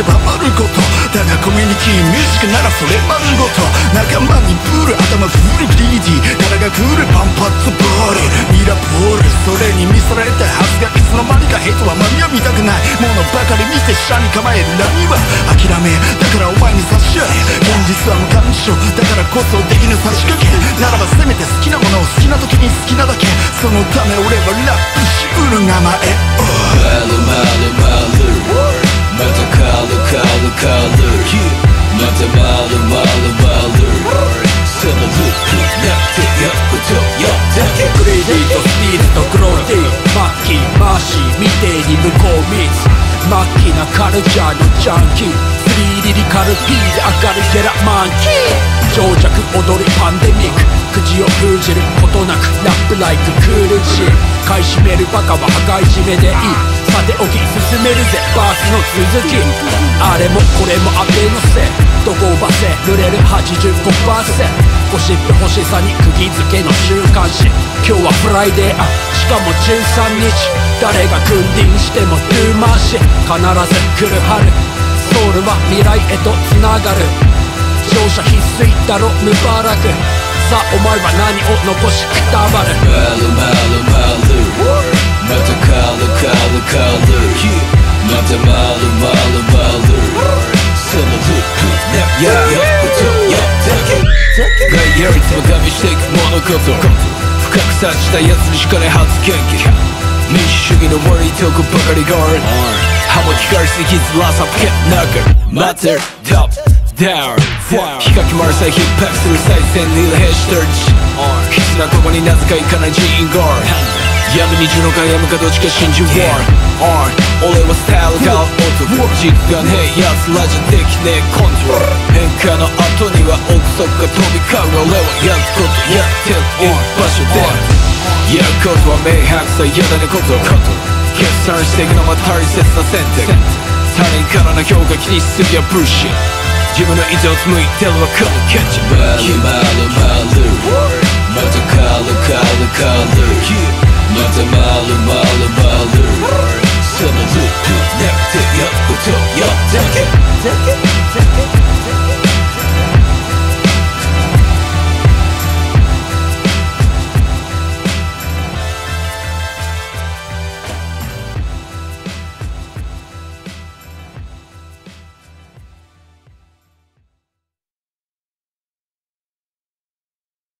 口狭まることだがコミュニティミュージックならそれ丸ごと。仲間にプール頭フルグリーディー柄がクールパンパッツボーリミラポールそれに見せられたはずがいつの間にかヘイトは間に合見たくない。ものばかり見て下に構える波は。諦めだからお前に差し上げ。現実は無感傷だからこそできぬ差し掛け。ならばせめて好きなものを好きな時に好きなだけ。そのため俺はラップしうる名前カルカルまたマルマルマルそのループなってやっことやだけグレイディとスピードとグローディマッキーマーシーみてえに向こう見つマッキーなカルチャーのジャンキースリーリリカルピーで明るいゲラマンキー情弱踊りパンデミック口を封じることなくラップライククールジー買い占めるバカは破壊締めでいいさておき進めるぜ。バースの続き。あれもこれも当てのせどこをばせ濡れる85%ゴシップ欲しさに釘付けの週刊誌。今日はフライデー。あしかも13日。誰が君臨しても too much 必ず来る春。ソウルは未来へとつながる。勝者必須だろムバラク。さあお前は何を残しくたばる。マルマルマルまたカルカルカルまたマルマルマルそのループなってやっことやだけがやりつもガミしていく物事深く察した奴にしかない発言機民主主義の悪いとこばかりがある歯も光りすぎずラサプケなく Matter top down 比較丸さえ逼迫する最前にいる兵士たち必須なここになぜか行かない人員ガード闇に十のか闇かどっちか信じ War on 俺はスタイルが男実感ねえ奴らじゃできねえコントロール。変化の後には憶測が飛び交う俺はやることやってる。場所でやることは明白さ嫌だねこと決算していくのは大切な選択。他人からの評価気にしすぎはブルシッ自分の意図を紡いでる。はこのキャッチマルマルマルまたカルカルカルまたマ